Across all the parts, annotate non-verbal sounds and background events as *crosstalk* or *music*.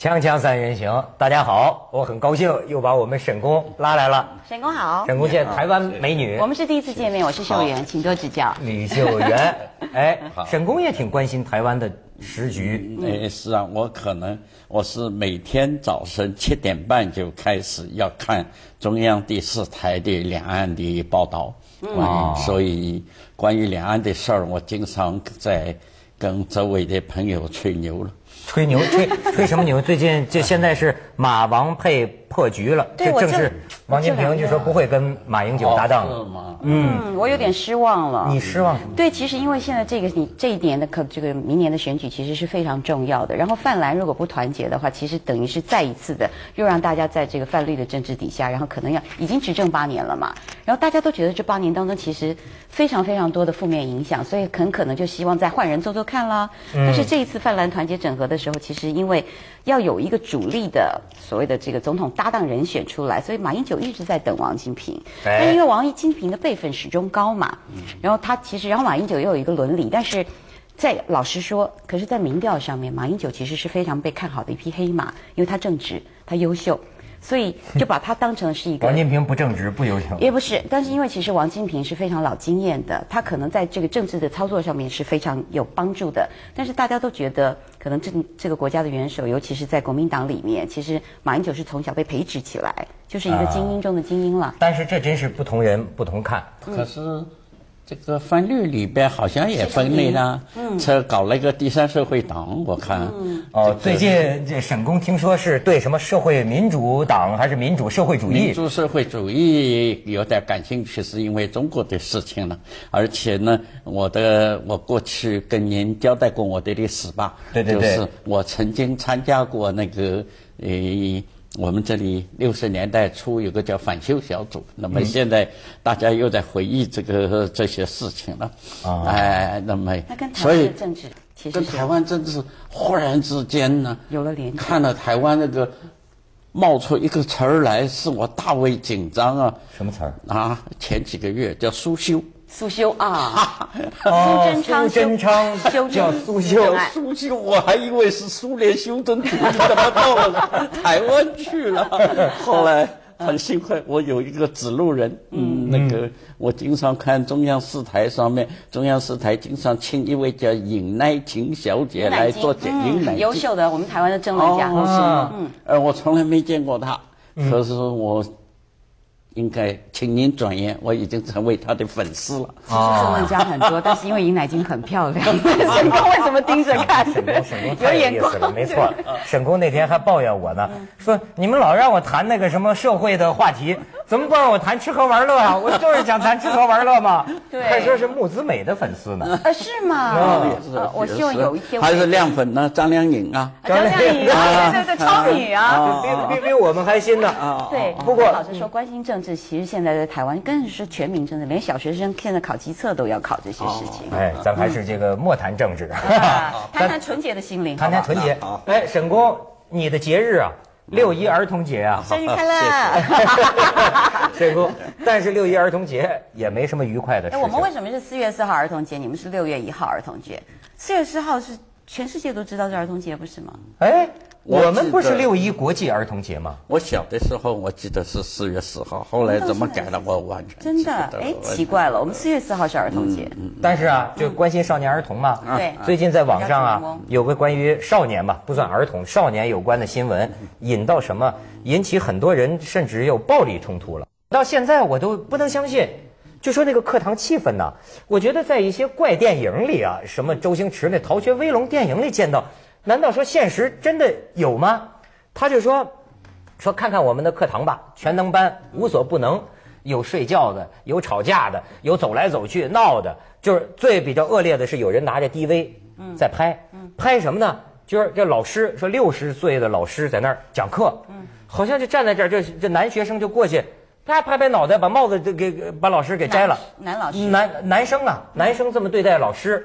锵锵三人行，大家好，我很高兴又把我们沈工拉来了。沈工好，沈工见台湾美女。我们是第一次见面，我是秀媛，请多指教。李秀媛，*laughs* 哎，沈工也挺关心台湾的时局。哎，是啊，我可能我是每天早晨七点半就开始要看中央第四台的两岸的报道，嗯，所以关于两岸的事儿，我经常在跟周围的朋友吹牛了。吹牛吹吹什么牛？最近这现在是马王配破局了，这这正是王金平就说不会跟马英九搭档了。嗯，我有点失望了。你失望什么？对，其实因为现在这个你这一年的可这个明年的选举其实是非常重要的。然后泛蓝如果不团结的话，其实等于是再一次的又让大家在这个泛绿的政治底下，然后可能要已经执政八年了嘛。然后大家都觉得这八年当中其实非常非常多的负面影响，所以很可能就希望再换人做做看啦。但是这一次泛蓝团结整合的时候，其实因为要有一个主力的所谓的这个总统搭档人选出来，所以马英九一直在等王金平。哎。那因为王金平的辈分始终高嘛，然后他其实，然后马英九又有一个伦理，但是在老实说，可是，在民调上面，马英九其实是非常被看好的一匹黑马，因为他正直，他优秀，所以就把他当成是一个王金平不正直不优秀。也不是，但是因为其实王金平是非常老经验的，他可能在这个政治的操作上面是非常有帮助的。但是大家都觉得，可能这这个国家的元首，尤其是在国民党里面，其实马英九是从小被培植起来，就是一个精英中的精英了。但是这真是不同人不同看。可是这个分律里边好像也分类了，嗯，这搞了一个第三社会党，我看。嗯哦，最近这沈工听说是对什么社会民主党还是民主社会主义？民主社会主义有点感兴趣，是因为中国的事情了。而且呢，我的我过去跟您交代过我的历史吧？对对对就是我曾经参加过那个呃。我们这里六十年代初有个叫反修小组，那么现在大家又在回忆这个这些事情了，啊哎，那么那跟台所以湾的政治其实跟台湾政治忽然之间呢，有了联系。看了台湾那个冒出一个词儿来，使我大为紧张啊！什么词儿？啊，前几个月叫苏修，苏修啊，哦 *laughs* 苏贞昌苏贞昌修叫苏修。苏修，我还以为是苏联修真主义，怎么到了？*laughs* 台湾去了？*laughs* 后来很幸亏我有一个指路人，嗯，那个我经常看中央四台上面，中央四台经常请一位叫尹乃菁小姐来做节尹乃优秀的我们台湾的政论家。哦，是吗？嗯，呃，我从来没见过她，可是我应该请您转言，我已经成为他的粉丝了。其实政论家很多，但是因为尹乃菁很漂亮，*laughs* 沈工为什么盯着看？沈工，沈工有太有眼光意思了，没错。沈工那天还抱怨我呢，说你们老让我谈那个什么社会的话题，怎么不让我谈吃喝玩乐啊？*laughs* 我就是想谈吃喝玩乐嘛。对还说是木子美的粉丝呢。*laughs* 啊，是吗？呃我希望有一天我还是亮粉呢，张靓颖啊，啊张靓颖啊，对对对，超女啊。比比比我们还新呢啊。对，不过老实说，关心政治，其实现在在台湾更是全民政治，连小学生现在考基测都要考这些事情。哎，咱还是这个莫谈政治，啊谈谈纯洁的心灵，谈谈纯洁。哎，沈工，你的节日啊，六一儿童节啊。生日快乐！沈工，*laughs* 但是六一儿童节也没什么愉快的事哎，情。我们为什么是四月四号儿童节？你们是六月一号儿童节？四月四号是全世界都知道是儿童节，不是吗？哎，我我们不是六一国际儿童节吗？我小的时候我记得是四月四号，后来怎么改了我完全真的？哎，奇怪了，我们四月四号是儿童节。但是啊，就关心少年儿童嘛。对最近在网上啊有个关于少年吧，不算儿童，少年有关的新闻，引到什么，引起很多人甚至有暴力冲突了。到现在我都不能相信，就说那个课堂气氛呢，我觉得在一些怪电影里啊，什么周星驰那《逃学威龙》电影里见到，难道说现实真的有吗？他就说。说看看我们的课堂吧，全能班无所不能，有睡觉的，有吵架的，有走来走去闹的，就是最比较恶劣的是有人拿着 DV 在拍，拍什么呢？就是这老师说六十岁的老师在那儿讲课，好像就站在这儿，这这男学生就过去，啪拍拍脑袋，把帽子就给给把老师给摘了。男男老师男男生啊，男生这么对待老师，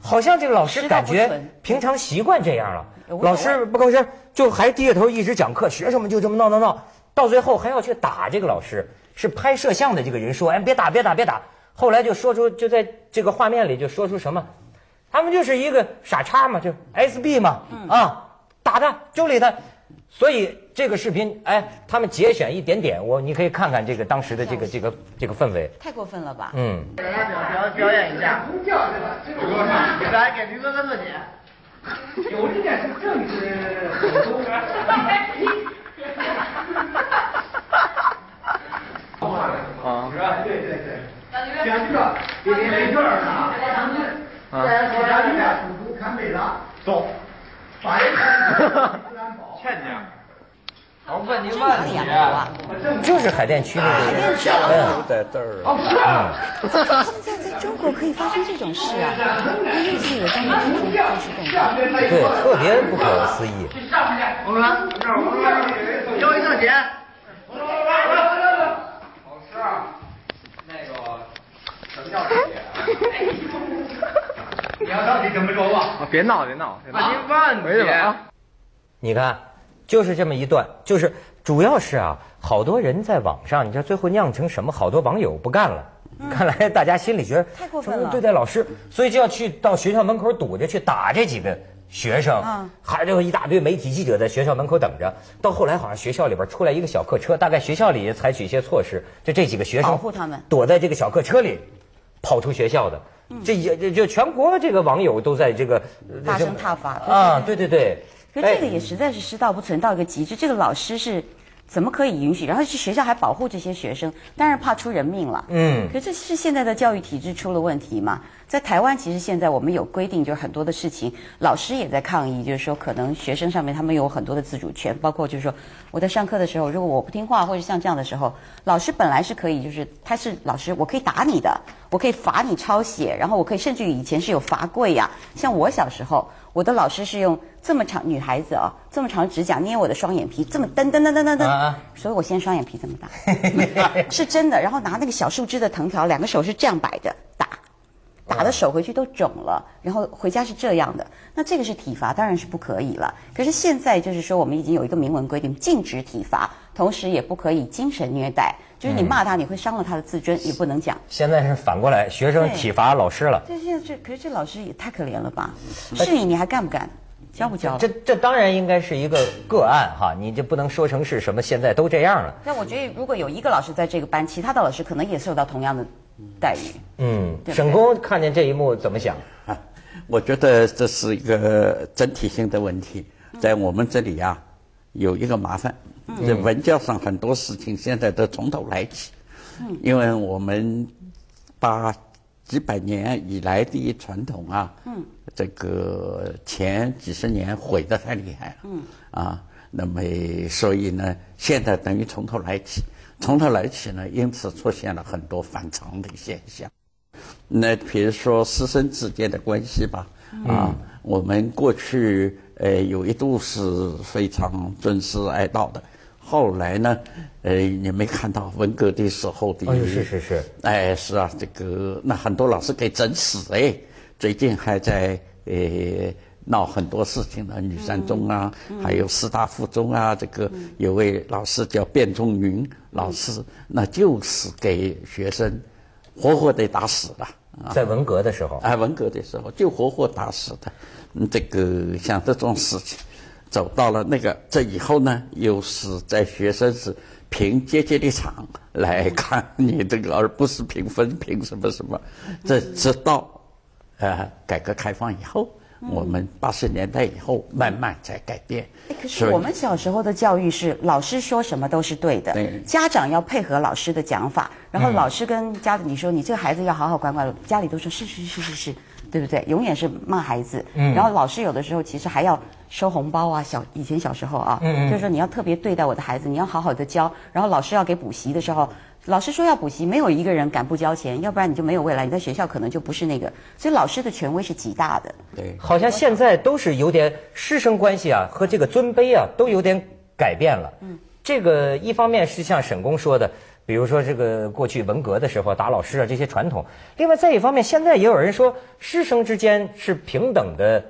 好像这个老师感觉平常习惯这样了老师不吭声，就还低着头一直讲课，学生们就这么闹闹闹，到最后还要去打这个老师。是拍摄像的这个人说：“哎，别打，别打，别打。”后来就说出，就在这个画面里就说出什么，他们就是一个傻叉嘛，就 SB 嘛，啊，打他，就理他。所以这个视频，哎，他们节选一点点，我你可以看看这个当时的这个这个这个氛围。太过分了吧？嗯，给大家表表表演一下，来给驴哥哥自己。有这件事正是。很多。啊，对对对，两个，别别没事儿。啊。在国家里面楚楚看北了，走，白看欠你。我问您这哪里啊？就是海淀区那个，嗯，都在这儿啊。现在在中国可以发生这种事啊！是。对，特别不可思议。我们这儿我们交一趟钱。老师啊，那个什么叫你要到底怎么说吧？啊，别闹，别闹，别闹那您问没什么啊。你看，就是这么一段，就是主要是啊，好多人在网上，你知道最后酿成什么？好多网友不干了。看来大家心里觉得太过分了对待老师，所以就要去到学校门口堵着去打这几个学生，嗯还有一大堆媒体记者在学校门口等着。到后来好像学校里边出来一个小客车，大概学校里也采取一些措施，就这几个学生保护他们躲在这个小客车里跑出学校的。这也这就全国这个网友都在这个呃大声这挞伐啊，对对对。可是这个哎也实在是师道不存到一个极致，这个老师是怎么可以允许？然后是学校还保护这些学生，当然怕出人命了。嗯可这是现在的教育体制出了问题嘛？在台湾，其实现在我们有规定，就是很多的事情，老师也在抗议，就是说可能学生上面他们有很多的自主权，包括就是说我在上课的时候，如果我不听话或者像这样的时候，老师本来是可以，就是他是老师，我可以打你的，我可以罚你抄写，然后我可以甚至于以前是有罚跪呀、像我小时候，我的老师是用这么长女孩子啊，这么长指甲捏我的双眼皮，这么噔噔噔噔噔噔，啊 *laughs* 所以我现在双眼皮这么大，是真的。然后拿那个小树枝的藤条，两个手是这样摆的打，的手回去都肿了，然后回家是这样的。那这个是体罚，当然是不可以了。可是现在就是说，我们已经有一个明文规定，禁止体罚，同时也不可以精神虐待，就是你骂他，你会伤了他的自尊，也不能讲。现在是反过来，学生体罚老师了。这现在这，可是这老师也太可怜了吧？是你，你还干不干？教不教？这这当然应该是一个个案哈，你就不能说成是什么现在都这样了。那我觉得，如果有一个老师在这个班，其他的老师可能也受到同样的待遇。嗯，对沈工看见这一幕怎么想？啊，我觉得这是一个整体性的问题，在我们这里啊，有一个麻烦，在文教上很多事情现在都从头来起，因为我们把几百年以来的传统啊，这个前几十年毁得太厉害了，啊，那么所以呢，现在等于从头来起，从头来起呢，因此出现了很多反常的现象。那比如说师生之间的关系吧，啊，我们过去呃有一度是非常尊师爱道的，后来呢，呃，你没看到文革的时候的，哎是是是，哎是啊，这个那很多老师给整死哎，最近还在呃闹很多事情的，女三中啊，还有师大附中啊，这个有位老师叫卞仲云老师，那就是给学生活活的打死了。在文革的时候，哎，文革的时候就活活打死的，嗯，这个像这种事情，走到了那个这以后呢，又是在学生是凭阶级立场来看你这个，而不是凭分凭什么什么，这直到呃改革开放以后，我们八十年代以后慢慢才改变哎，可是我们小时候的教育是老师说什么都是对的，对家长要配合老师的讲法，然后老师跟家里你说你这个孩子要好好管管，家里都说是是是是是，对不对？永远是骂孩子，然后老师有的时候其实还要收红包啊，小以前小时候啊，就是说你要特别对待我的孩子，你要好好的教，然后老师要给补习的时候。老师说要补习，没有一个人敢不交钱，要不然你就没有未来，你在学校可能就不是那个。所以老师的权威是极大的。对。好像现在都是有点师生关系啊和这个尊卑啊都有点改变了。嗯，这个一方面是像沈工说的，比如说这个过去文革的时候打老师啊这些传统，另外再一方面，现在也有人说师生之间是平等的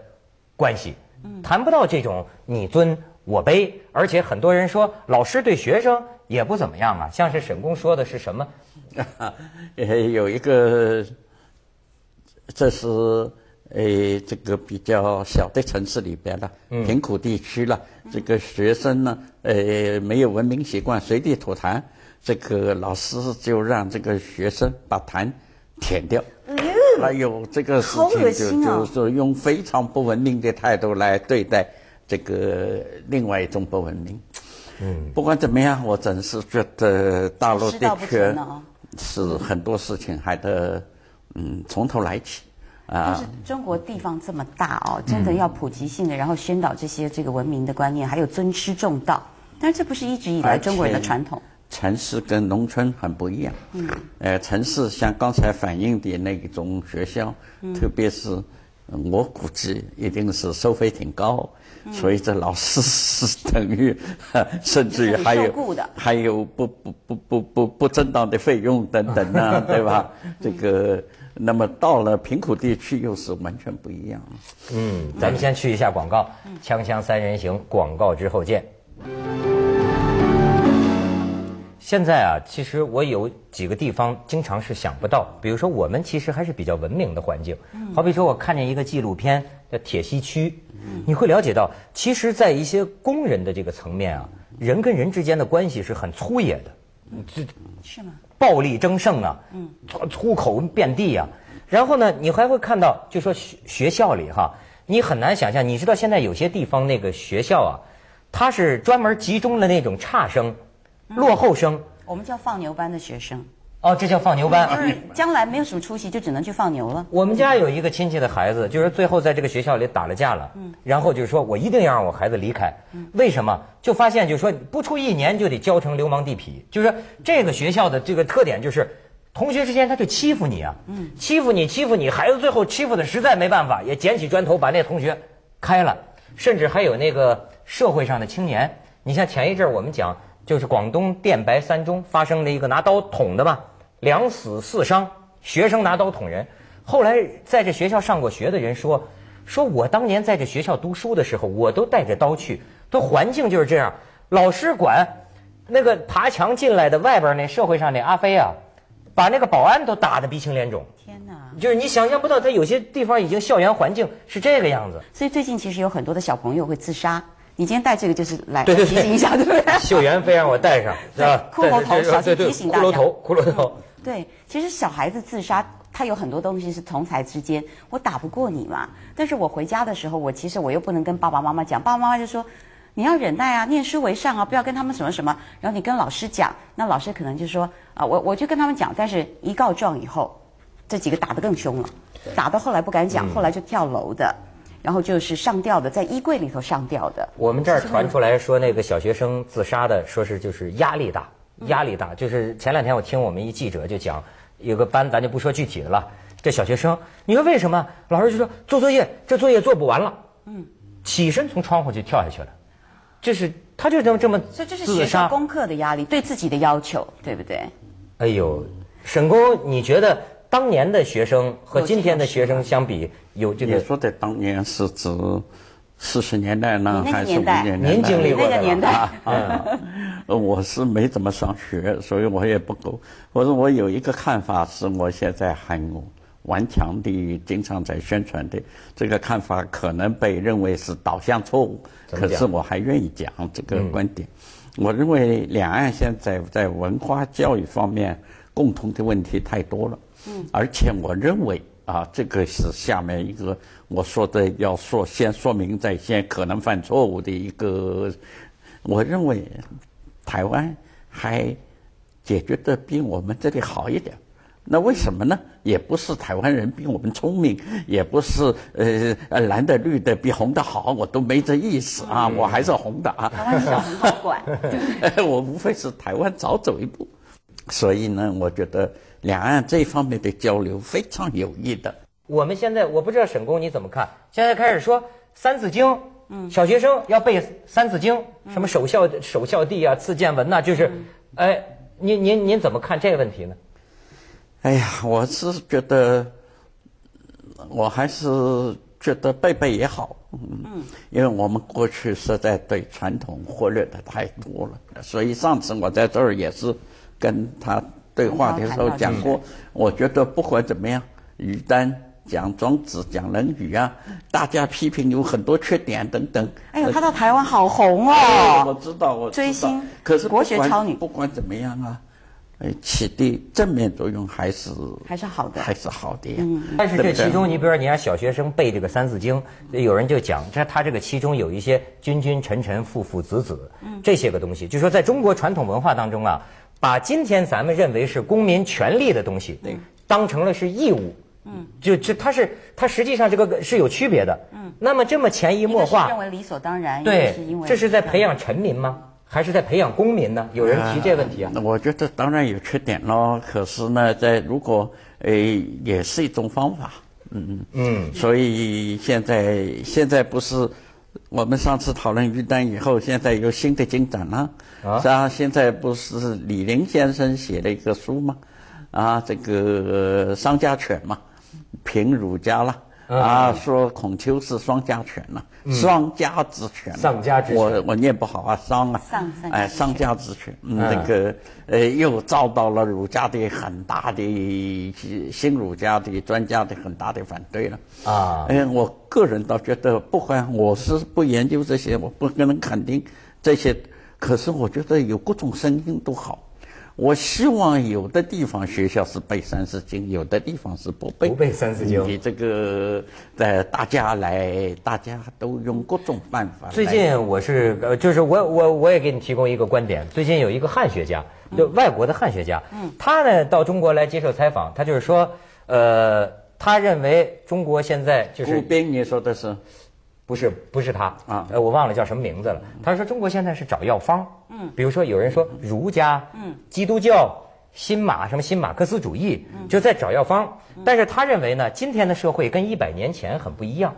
关系，谈不到这种你尊我背，而且很多人说老师对学生也不怎么样啊，像是沈工说的是什么？*laughs* 呃，有一个，这是呃，这个比较小的城市里边的贫苦地区了，这个学生呢，呃，没有文明习惯，随地吐痰，这个老师就让这个学生把痰舔掉。还有这个事情就啊就就是用非常不文明的态度来对待这个另外一种不文明。嗯，不管怎么样，我真是觉得大陆的确是很多事情还得嗯从头来起啊但是。中国地方这么大哦，真的要普及性的，然后宣导这些这个文明的观念，还有尊师重道。但是这不是一直以来中国人的传统。城市跟农村很不一样。嗯，呃，城市像刚才反映的那种学校，特别是呃我估计一定是收费挺高，所以这老师是等于，*laughs* 甚至于还有还有不不不不不不正当的费用等等啊，*laughs* 对吧？这个，那么到了贫苦地区又是完全不一样。嗯，咱们先去一下广告，锵锵三人行，广告之后见。现在啊，其实我有几个地方经常是想不到，比如说我们其实还是比较文明的环境，好比说我看见一个纪录片叫《铁西区》，你会了解到，其实，在一些工人的这个层面啊，人跟人之间的关系是很粗野的，这是吗？暴力争胜啊，嗯，粗口遍地啊。然后呢，你还会看到，就说学学校里哈，你很难想象，你知道现在有些地方那个学校啊，它是专门集中了那种差生、落后生。我们叫放牛班的学生，哦，这叫放牛班。就是将来没有什么出息，就只能去放牛了。我们家有一个亲戚的孩子，就是最后在这个学校里打了架了，然后就是说我一定要让我孩子离开，为什么？就发现就是说不出一年就得教成流氓地痞，就是说这个学校的这个特点就是。同学之间他就欺负你啊，欺负你欺负你，孩子最后欺负的实在没办法，也捡起砖头把那同学开了，甚至还有那个社会上的青年，你像前一阵儿我们讲，就是广东电白三中发生了一个拿刀捅的嘛，两死四伤，学生拿刀捅人。后来在这学校上过学的人说，说我当年在这学校读书的时候，我都带着刀去，都环境就是这样，老师管，那个爬墙进来的外边那社会上那阿飞啊，把那个保安都打得鼻青脸肿。天哪！就是你想象不到，他有些地方已经校园环境是这个样子。所以最近其实有很多的小朋友会自杀。你今天带这个就是来提醒一下，对不对？*laughs* 秀媛非让我带上，*laughs* 是吧？骷髅头小心提醒大家骷髅头，骷髅头。对，其实小孩子自杀，他有很多东西是同才之间，我打不过你嘛。但是我回家的时候，我其实我又不能跟爸爸妈妈讲，爸爸妈妈就说你要忍耐啊，念书为上啊，不要跟他们什么什么。然后你跟老师讲，那老师可能就说啊，我我就跟他们讲，但是一告状以后，这几个打得更凶了，打到后来不敢讲，后来就跳楼的，然后就是上吊的，在衣柜里头上吊的。我们这儿传出来说，那个小学生自杀的，说是就是压力大，压力大。就是前两天我听我们一记者就讲，有个班，咱就不说具体的了。这小学生，你说为什么？老师就说做作业，这作业做不完了，嗯，起身从窗户就跳下去了，这是他就这么这么所以这是。学校功课的压力，对自己的要求，对不对？哎呦，沈工，你觉得当年的学生和今天的学生相比，有这个你说的当年是指四十年代呢，还是五年代零年代？您经历过那个年代吧啊？呃我是没怎么上学，所以我也不够。我说我有一个看法，是我现在很顽强的，经常在宣传的。这个看法可能被认为是导向错误，可是我还愿意讲这个观点。我认为两岸现在在文化教育方面共同的问题太多了，嗯，而且我认为啊，这个是下面一个我说的要说先说明在先，可能犯错误的一个。我认为台湾还解决的比我们这里好一点。那为什么呢？也不是台湾人比我们聪明，也不是呃呃蓝的绿的比红的好，我都没这意思啊，我还是红的啊。台湾小很好管，*laughs* 我无非是台湾早走一步，所以呢，我觉得两岸这方面的交流非常有益的。我们现在我不知道沈工你怎么看？现在开始说《三字经》，嗯，小学生要背《三字经》，什么首孝首孝弟啊、次见闻呐、就是，哎，您您您怎么看这个问题呢？哎呀，我是觉得，我还是觉得背背也好，嗯，因为我们过去实在对传统忽略的太多了，所以上次我在这儿也是跟他对话的时候讲过，我觉得不管怎么样，于丹讲庄子、讲论语啊，大家批评有很多缺点等等。哎呦，他到台湾好红我哦！知道，我知道。追星可是国学超女。不管怎么样啊，呃，起的正面作用还是还是好的。还是好的呀。但是这其中，你比如说，你让小学生背这个《三字经》，有人就讲，这他这个其中有一些君君臣臣父父子子，这些个东西，就说在中国传统文化当中啊，把今天咱们认为是公民权利的东西，对当成了是义务。嗯，就就，它是它实际上这个是有区别的。嗯，那么这么潜移默化认，为理所当然，对是因，为这是在培养臣民吗？还是在培养公民呢？有人提这问题啊。那我觉得当然有缺点咯，可是呢，在如果呃也是一种方法，嗯嗯嗯，所以现在现在不是我们上次讨论于丹以后，现在有新的进展了，啊现在不是李林先生写了一个书吗？啊，这个呃商家犬嘛，评儒家了。啊，说孔丘是双家犬了，双家之犬，丧家之犬我我念不好啊，商啊，丧丧家哎，之丧家之犬，嗯，嗯这个呃，又遭到了儒家的很大的新儒家的专家的很大的反对了。啊。哎，我个人倒觉得，不管我是不研究这些，我不可能肯定这些，可是我觉得有各种声音都好。我希望有的地方学校是背《三字经》，有的地方是不背。不背三字经你这个在大家来，大家都用各种办法。最近我是呃，就是我我我也给你提供一个观点。最近有一个汉学家，就外国的汉学家，他呢到中国来接受采访，他就是说，呃，他认为中国现在就是胡斌，你说的是？不是不是他啊。呃，我忘了叫什么名字了。他说中国现在是找药方，嗯，比如说有人说儒家，嗯，基督教。新马什么新马克思主义，就在找药方，但是他认为呢，今天的社会跟一百年前很不一样。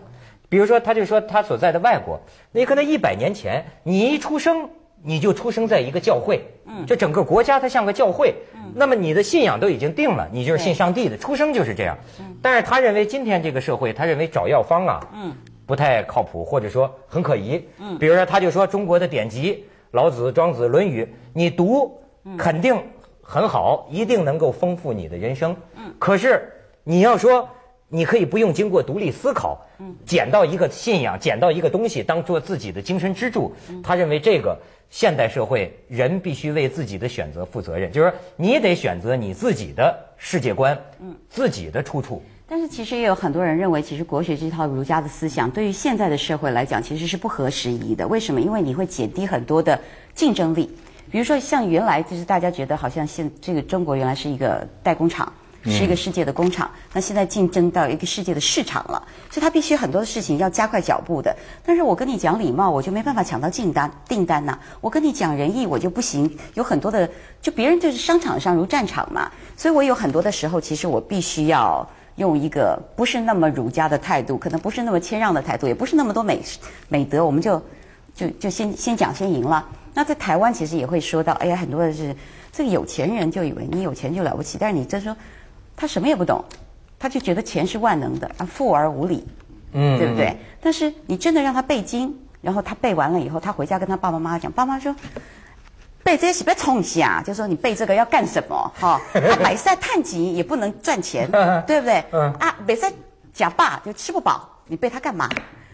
比如说，他就说他所在的外国，你可能一百年前，你一出生你就出生在一个教会，嗯，就整个国家它像个教会，嗯，那么你的信仰都已经定了，你就是信上帝的，出生就是这样。但是他认为今天这个社会，他认为找药方啊，嗯，不太靠谱，或者说很可疑。嗯，比如说他就说中国的典籍，老子、庄子、论语，你读肯定很好，一定能够丰富你的人生。嗯，可是你要说。你可以不用经过独立思考，捡到一个信仰，捡到一个东西当做自己的精神支柱。他认为这个现代社会人必须为自己的选择负责任，就是说你得选择你自己的世界观，自己的出处。但是其实也有很多人认为，其实国学这套儒家的思想对于现在的社会来讲，其实是不合时宜的。为什么？因为你会减低很多的竞争力。比如说，像原来就是大家觉得好像现这个中国原来是一个代工厂。是一个世界的工厂，那现在竞争到一个世界的市场了，所以它必须很多的事情要加快脚步的。但是我跟你讲礼貌，我就没办法抢到订单订单呐、我跟你讲仁义，我就不行。有很多的，就别人就是商场上如战场嘛，所以我有很多的时候，其实我必须要用一个不是那么儒家的态度，可能不是那么谦让的态度，也不是那么多美美德，我们就就就先先讲先赢了。那在台湾其实也会说到，哎呀，很多的是这个有钱人就以为你有钱就了不起，但是你真说。他什么也不懂，他就觉得钱是万能的啊，富而无礼，嗯对不对？但是你真的让他背经，然后他背完了以后，他回家跟他爸爸妈妈讲，爸妈说。背这些是不要冲下，就说你背这个要干什么？*laughs* 哈、啊，百赛探级也不能赚钱，*laughs* 对不对？嗯啊，北赛假霸就吃不饱，你背它干嘛？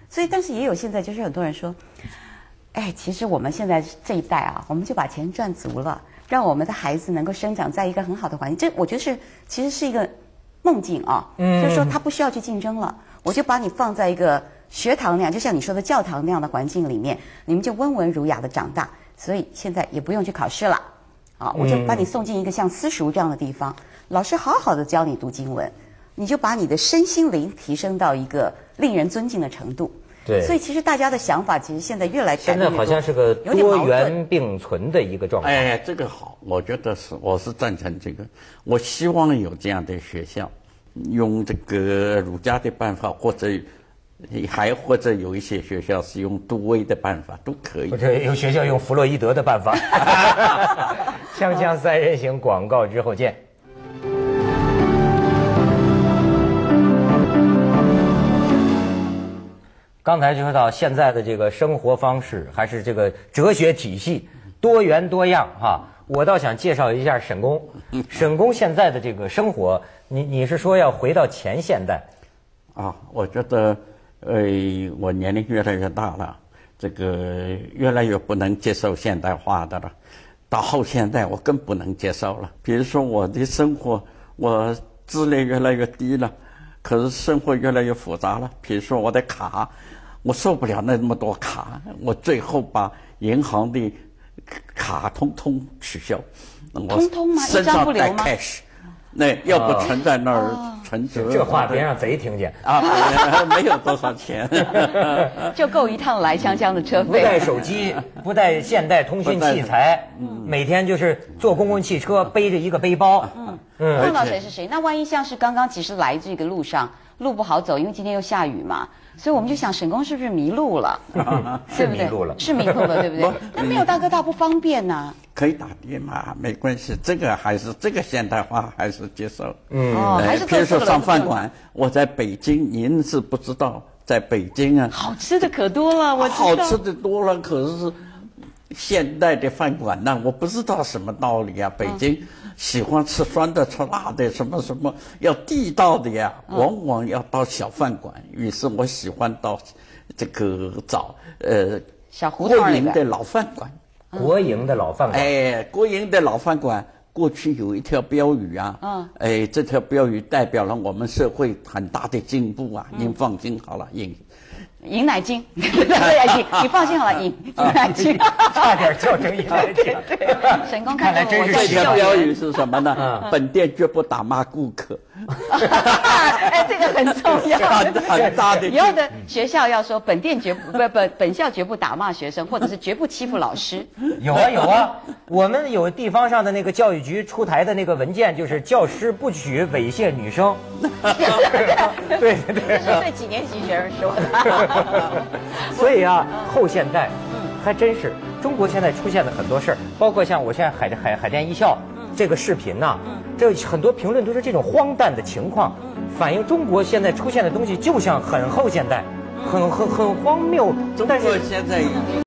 所以，但是也有现在就是很多人说，哎，其实我们现在这一代啊，我们就把钱赚足了，让我们的孩子能够生长在一个很好的环境。这我觉得是其实是一个梦境啊，嗯就是说他不需要去竞争了，我就把你放在一个学堂那样，就像你说的教堂那样的环境里面，你们就温文儒雅的长大，所以现在也不用去考试了，啊，我就把你送进一个像私塾这样的地方，老师好好的教你读经文，你就把你的身心灵提升到一个令人尊敬的程度。对所以其实大家的想法其实现在越来越现在好像是个有点多元并存的一个状态。哎，这个好，我觉得是，我是赞成这个。我希望有这样的学校，用这个儒家的办法，或者还或者有一些学校是用杜威的办法，都可以或。者有学校用弗洛伊德的办法。*laughs* 锵锵三人行广告之后见。刚才就说到现在的这个生活方式，还是这个哲学体系多元多样哈。我倒想介绍一下沈工，*laughs* 沈工现在的这个生活，你你是说要回到前现代？啊，我觉得，呃，我年龄越来越大了，这个越来越不能接受现代化的了。到后现代，我更不能接受了。比如说，我的生活，我资历越来越低了，可是生活越来越复杂了。比如说，我的卡，我受不了那么多卡，我最后把银行的卡通通取消。我通通吗？身上带 cash。那要不存在那儿存折？这话别让贼听见啊！*laughs* 没有多少钱，*laughs* 就够一趟来湘江的车费。不带手机，不带现代通讯器材，每天就是坐公共汽车，背着一个背包。嗯嗯，碰到谁是谁？那万一像是刚刚其实来这个路上路不好走，因为今天又下雨嘛，所以我们就想沈工是不是迷路了？*laughs* 是迷路了，是迷路了，对不对？那没有大哥大不方便呐。可以打的嘛，没关系，这个还是这个现代化还是接受。嗯，哦，还是比如说上饭馆，我在北京，您是不知道，在北京啊，好吃的可多了，我好吃的多了，可是现代的饭馆呢，我不知道什么道理啊。北京喜欢吃酸的、吃辣的，什么什么要地道的呀，往往要到小饭馆。于是我喜欢到这个找呃小胡同里的老饭馆。国营的老饭馆，哎，国营的老饭馆过去有一条标语啊，嗯，哎，这条标语代表了我们社会很大的进步啊，您放心好了，赢。饮奶精，*laughs* 对呀，你放心好了，饮饮奶精，差点叫成饮奶精。沈工看来真是这标语是什么呢？本店绝不打骂顾客。*laughs* 哎，这个很重要，很 *laughs* 大的。以后的学校要说本店绝不不本本校绝不打骂学生，或者是绝不欺负老师。*laughs* 有啊有啊，我们有地方上的那个教育局出台的那个文件，就是教师不许猥亵女生。对对对，这是对几年级学生说的。所以啊，后现代，还真是中国现在出现的很多事儿，包括像我现在海海海淀一校这个视频呐，这很多评论都是这种荒诞的情况，反映中国现在出现的东西就像很后现代，很很很荒谬。但是现在。